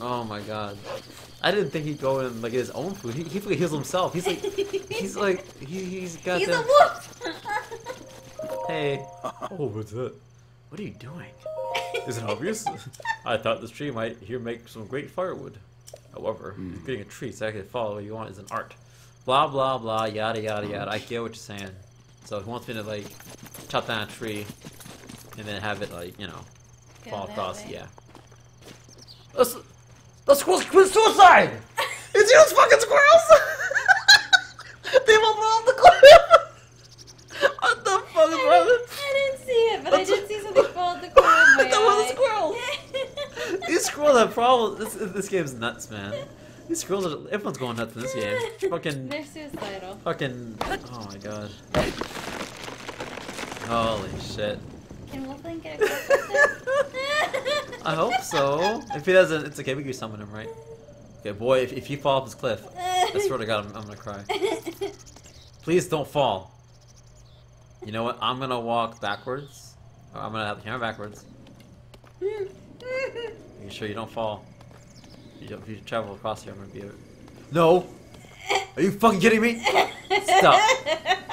Oh my god. I didn't think he'd go in like his own food. He, he heals himself. He's like, he's like, he, he's got He's a wolf! Hey. Oh, what's that? What are you doing? Is it obvious? I thought this tree might here make some great firewood. However, hmm. getting a tree so I can follow what you want is an art. Blah blah blah yada yada yada. I get what you're saying. So he wants me to like chop down a tree and then have it like, you know, Go fall that across, way. yeah. Let's let's squirrels commit suicide! it's those fucking squirrels! they will blow the cliff! what the fuck is wrong with I didn't see it, but I That's- did see something fall at the corner of my That was a squirrel. These squirrels have problems. This this game's nuts, man. These squirrels are everyone's going nuts in this game. Fucking They're suicidal. fucking oh my god. Holy shit. Can Wolf Link get a clip with it? I hope so. If he doesn't, it's okay. We can summon him, right? Okay, boy. If, if you fall off this cliff, I swear to God, I'm, I'm gonna cry. Please don't fall. You know what? I'm gonna walk backwards. Or I'm gonna have the camera backwards. Make sure you don't fall. You don't, if you travel across here, I'm gonna be. A... No. Are you fucking kidding me? Stop.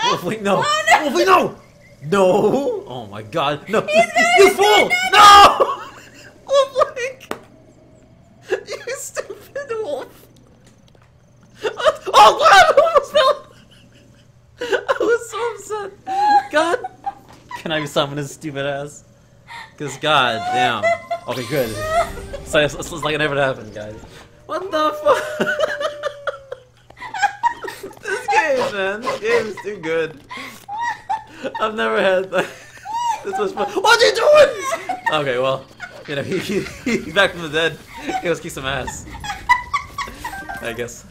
Wolf Link, no. Oh, no. Wolf Link, no. No. Oh my God. No. you fool. No. Wolf Link. You stupid wolf. Oh God! I was so upset. God. Can I summon his stupid ass? Cause god damn. Okay, good. So it's, it's like it never happened, guys. What the fuck? this game, man. This game is too good. I've never had that. this much fun. What are you doing? Okay, well, you know, he, he, he back from the dead. He was kick some ass. I guess.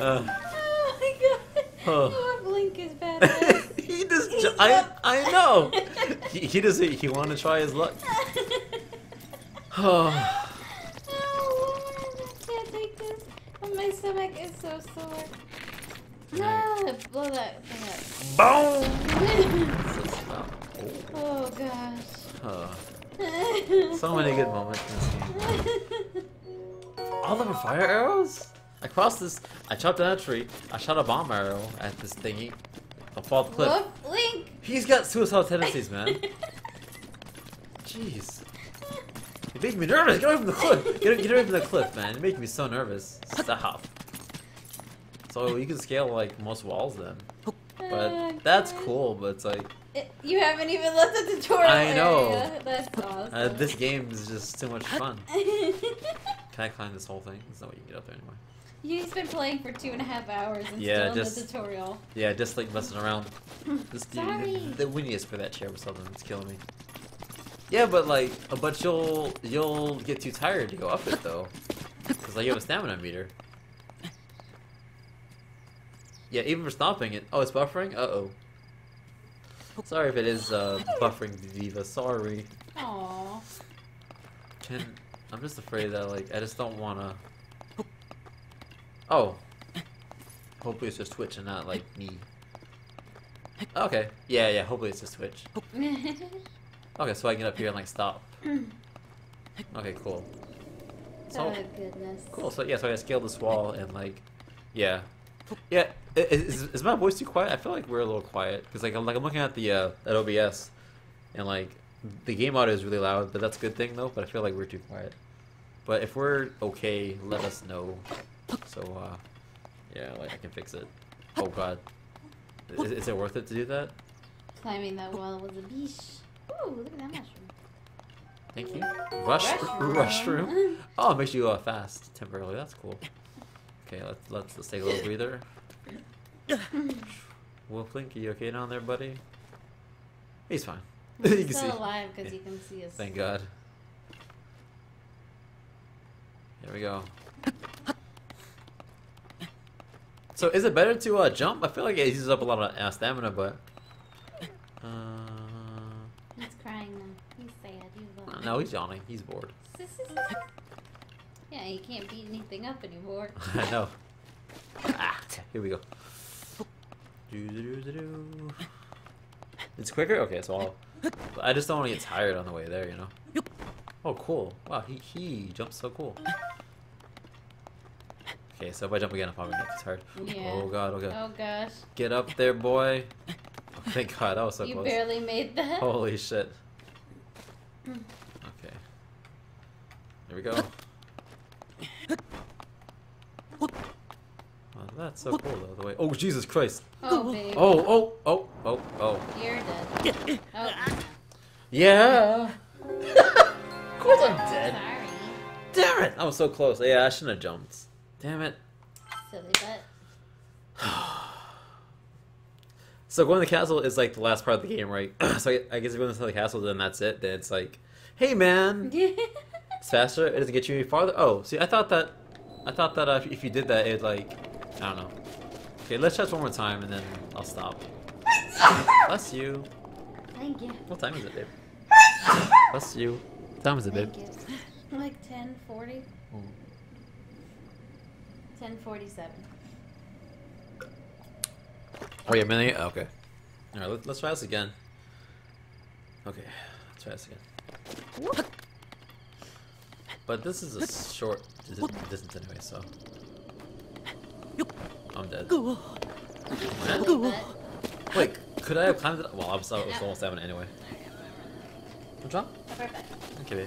Uh, Oh my god. Oh. Wolf Link is badass. he just. Ju- I I know. He, he just he wanted to try his luck. Oh. Oh, I can't take this. My stomach is so sore. No, blow that thing Boom. up. Stop. oh gosh. Oh. So many good moments in this game. All of are fire arrows? I crossed this. I chopped down a tree. I shot a bomb arrow at this thingy. I fall the cliff. Wolf Link. He's got suicidal tendencies, man. Jeez. It makes me nervous. Get away from the cliff. Get, get away from the cliff, man. It makes me so nervous. Stop. So you can scale like most walls then. But that's cool, but it's like You haven't even left the tutorial I know. area. That's awesome. uh, this game is just too much fun. Can I climb this whole thing? There's no way you can get up there anymore. He's been playing for two and a half hours and Yeah, still just- in the tutorial. Yeah, just like messing around. This Sorry. the, the windiest for that chair or something. It's killing me. Yeah, but like, uh, but you'll you'll get too tired to go up it though, because like you have a stamina meter. Yeah, even for stopping it. Oh, it's buffering. Uh oh. Sorry if it is uh, buffering, Viva. Sorry. Aww. Can I'm just afraid that like I just don't wanna. Oh. Hopefully it's just Twitch and not like me. Okay. Yeah, yeah. Hopefully it's just Twitch. Okay, so I can get up here and like stop. Okay, cool. So oh goodness. cool. So yeah, so I scaled this wall and like, yeah, yeah. Is, is my voice too quiet? I feel like we're a little quiet because like I'm like I'm looking at the uh, at OBS, and like the game audio is really loud, but that's a good thing though. But I feel like we're too quiet. But if we're okay, let us know. So uh, yeah, like I can fix it. Oh god, is, is it worth it to do that? Climbing that wall was a beach. Ooh, look at that mushroom. Thank you. Rush rushroom. Oh, it makes you uh, fast temporarily. That's cool. Okay, let's let's, let's take a little breather. Wolflink, are you okay down there, buddy? He's fine. you can still see. alive because you can see us. Thank God. Here we go. So is it better to uh, jump? I feel like it uses up a lot of uh, stamina, but uh, He's crying now. He's sad. He's no, he's yawning. He's bored. yeah, he can't beat anything up anymore. I know. Ah, here we go. Doo-doo-doo-doo-doo. It's quicker? Okay, so I'll... I just don't want to get tired on the way there, you know? Oh, cool. Wow, he, he jumps so cool. Okay, so if I jump again, I'm probably get tired. Yeah. Oh god, okay. Oh gosh. Get up there, boy. Oh, thank god, that was so you close. barely made that. Holy shit. Okay. Here we go. Oh, that's so cool though, the way. Oh, Jesus Christ. Oh, baby. Oh, oh, oh, oh, oh. You're dead. Oh, Yeah. of course I'm dead. sorry. Damn it! I was so close. Yeah, I shouldn't have jumped. Damn it. Silly butt. So going to the castle is like the last part of the game, right? so I, I guess if you go into the castle, then that's it. Then it's like, hey man, it's faster. It doesn't get you any farther. Oh, see, I thought that, I thought that uh, if you did that, it like, I don't know. Okay, let's try this one more time, and then I'll stop. Bless you. Thank you. What time is it, babe? Bless you. What time is it, babe? Like 1040? Oh. 1047. Oh yeah, minute. Oh, okay. All right, let, let's try this again. Okay, let's try this again. But this is a short distance anyway, so I'm dead. Wait, could I have climbed it? Well, I was, I was almost it anyway. What's wrong? Perfect. Okay.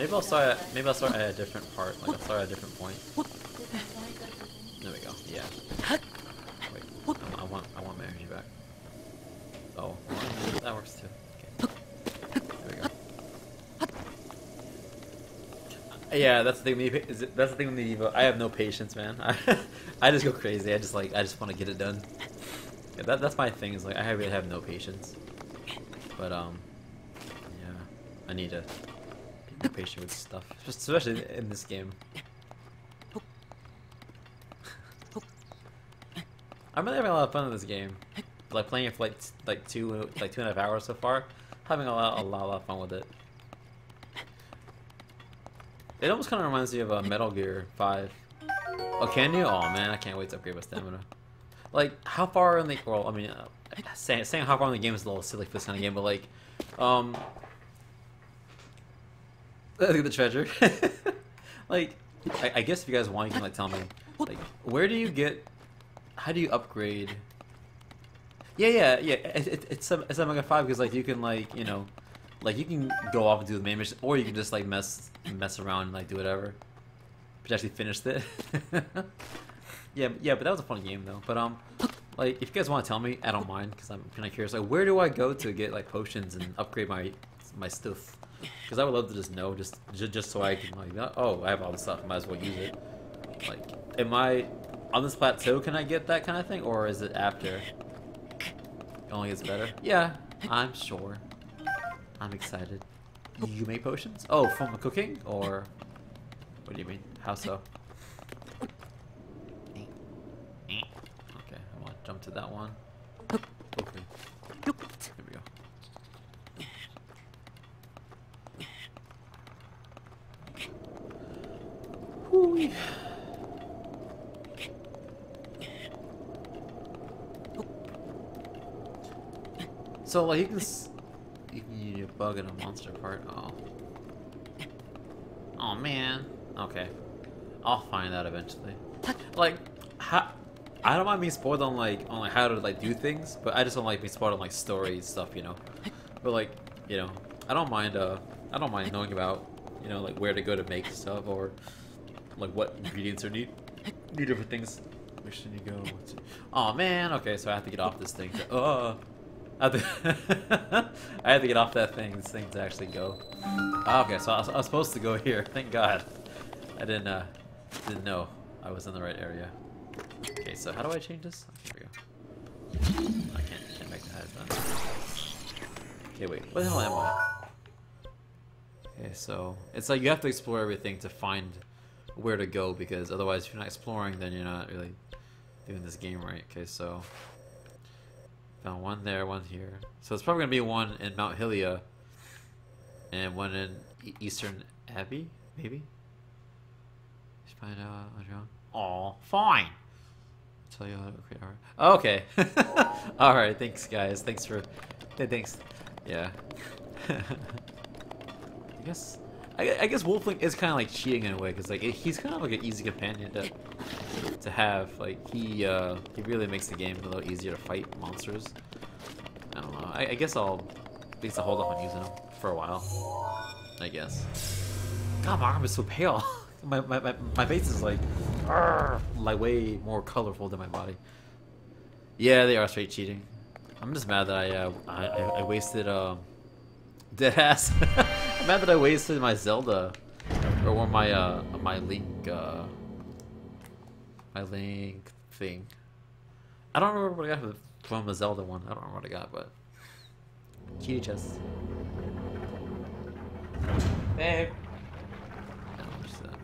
Maybe I'll start. At, maybe I'll start at a different part. Like I'll start at a different point. There we go. Yeah. Wait. I, I want. I want my energy back. Oh, that works too. Okay. There we go. Yeah, that's the thing. Is it, that's the thing with me. Evo. I have no patience, man. I, I just go crazy. I just like. I just want to get it done. Yeah, that, that's my thing. Is like I really have no patience. But um, yeah, I need to patient with stuff, especially in this game. I'm really having a lot of fun in this game. Like playing it for like like two like two and a half hours so far. Having a lot a lot, a lot of fun with it. It almost kind of reminds me of uh, Metal Gear Five. Oh, can you? Oh man, I can't wait to upgrade my stamina. Like, how far in the well? I mean, uh, saying saying how far in the game is a little silly for this kind of game, but like, um, look at the treasure. like, I, I guess if you guys want, you can like tell me, like, where do you get? How do you upgrade? Yeah, yeah, yeah. It, it, it's it's Mega Five because like you can like you know, like you can go off and do the main mission, or you can just like mess mess around and like do whatever. But actually finished it. yeah, yeah, but that was a fun game though. But um, like if you guys want to tell me, I don't mind because I'm kind of curious. Like, where do I go to get like potions and upgrade my my stuff? Because I would love to just know, just just, just so I can like, oh, I have all this stuff, might as well use it. Like, am I on this plateau? Can I get that kind of thing, or is it after? It only gets better. Yeah, I'm sure. I'm excited. You make potions? Oh, from the cooking or? What do you mean? How so? Okay, I want to jump to that one. Okay. Here we go. Whoo-wee. So like you can, you can use bug in a monster part. Oh. Oh man. Okay. I'll find out eventually. Like, how? I don't mind being spoiled on like on like how to like do things, but I just don't like being spoiled on like story stuff, you know. But like, you know, I don't mind. Uh, I don't mind knowing about, you know, like where to go to make stuff or like what ingredients are need needed for things. Where should you go? Oh man. Okay, so I have to get off this thing. To, uh, I have, to I have to get off that thing. This thing to actually go. Ah, okay, so I was, I was supposed to go here. Thank God. I didn't uh didn't know I was in the right area. Okay, so how do I change this? Oh, here we go. I can't, can't make head done. Okay, wait. What the hell am I? Okay, so it's like you have to explore everything to find where to go because otherwise, if you're not exploring, then you're not really doing this game right. Okay, so found one there, one here. So it's probably gonna be one in Mount Hylia and one in Eastern Abbey, maybe. Just find out what's wrong. Fine. Tell you how to create art. Oh, okay. All right. Thanks, guys. Thanks for. Hey, thanks. Yeah. I guess. I, I guess Wolf Link is kind of like cheating in a way, because like he's kind of like an easy companion to to have. Like he uh, he really makes the game a little easier to fight monsters. I don't know. I, I guess I'll at least I'll hold off on using him for a while. I guess. God, my arm is so pale. my, my, my, my face is like, argh, like way more colorful than my body. Yeah, they are straight cheating. I'm just mad that I uh, I, I, I wasted um dead ass. I'm mad that I wasted my Zelda or my uh my Link uh my Link thing. I don't remember what I got from the Zelda one. I don't remember what I got, but cutie chest. Babe. How much is that?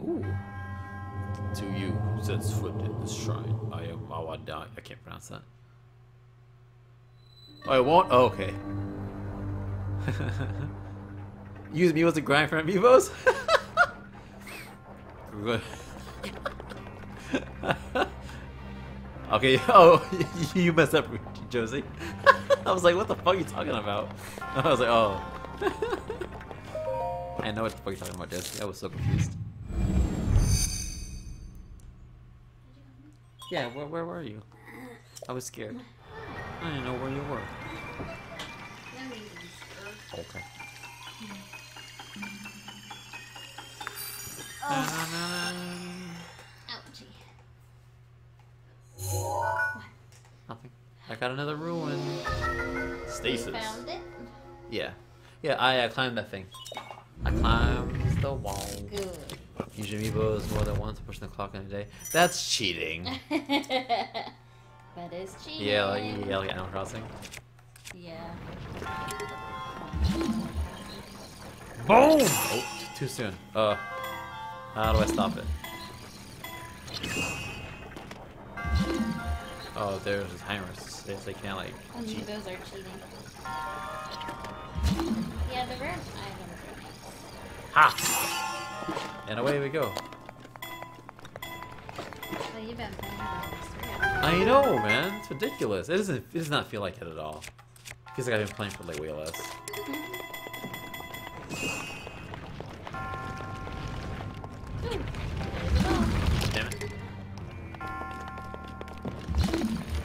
Ooh. To you who sets foot in this shrine, I am Awadai. I can't pronounce that. Oh, I won't? Oh, okay. Use me as a grind for amiibos? Okay, oh, you messed up, Josie. I was like, what the fuck are you talking about? I was like, oh. I know what the fuck you're talking about, Josie. I was so confused. Yeah, where, where were you? I was scared. I didn't know where you were. Ouchie. Nothing. I got another ruin. Stasis. Found it. Yeah. Yeah, I uh, climbed that thing. I climbed the wall. Good. Use amiibos more than once, pushing the clock in a day. That's cheating. that is cheating. Yeah, like, yeah, like Animal Crossing. Yeah. Boom! Oh, too soon. Uh, how do I stop it? Oh, there's timers. They, they can't like cheat. Amiibos are cheating. Yeah, the rare items are nice. Ha! And away we go. Well, you've been playing I know, man. It's ridiculous. It doesn't. It does not feel like it at all. It feels like I've been playing for like way less.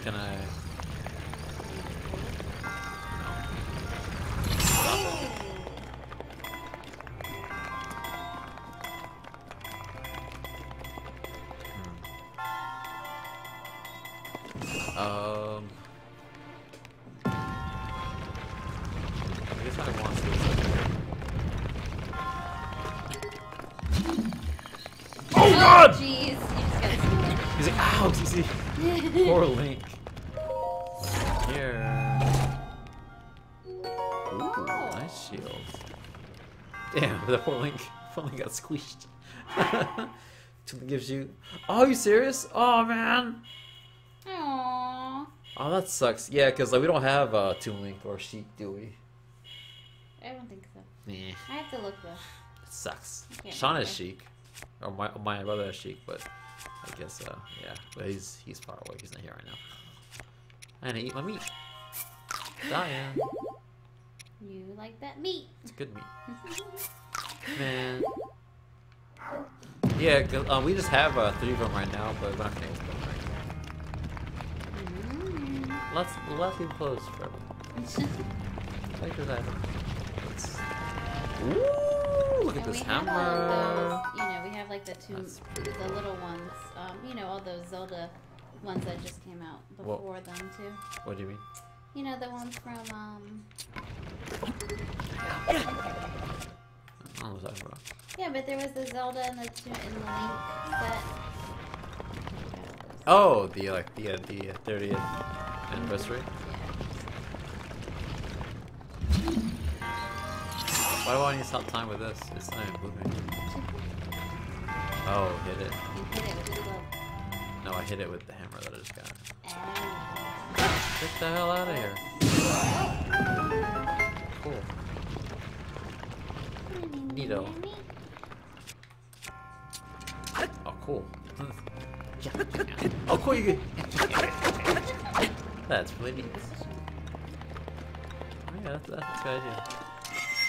Can I? Ow, CC. Poor Link. Here. Ooh, nice shield. Damn, the poor Link finally got squished. Something gives you. Oh, you serious? Oh man. Aww. Oh, that sucks. Yeah, because like we don't have uh, Toon Link or Sheik, do we? I don't think so. Nah, I have to look though. sucks. I Sean is. Sheik, or my my brother is Sheik, but I guess uh yeah, but he's he's far away. He's not here right now. I need to eat my meat. Diane, You like that meat. it's good meat, man. Yeah, 'cause, uh, we just have uh, three of them right now, but we're not gonna use them right Mm. now. Let's let's leave closed forever. Like that. Let's... Ooh, look at And this we have all hammer. of those, you know, we have like the two, the little ones. You know, all those Zelda ones that just came out What? before them too. What do you mean? You know, the ones from um. I don't know what that's about. Yeah, but there was the Zelda and the two in the Link set. Oh, the like the uh, the thirtieth anniversary. Why do I need to stop time with this? It's not even moving. Oh, hit it. You hit it with the glove. No, I hit it with the hammer that I just got. Ah. Get the hell out of here. Cool. Neato. Oh, cool. oh, cool. You get. That's really neat. Oh, yeah, that's, that's a good idea.